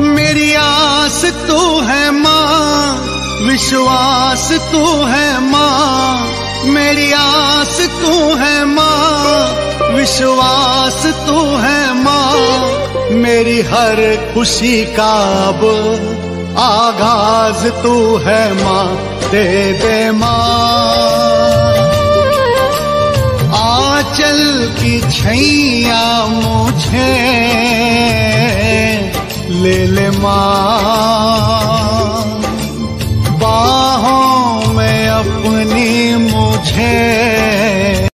मेरी आस तू है माँ, विश्वास तू है माँ, मेरी आस तू है माँ, विश्वास तू है माँ, मेरी हर खुशी का अब आगाज़ तू है माँ, दे दे माँ। आचल की छैया मुझे ले ले बाहों में अपनी मुझे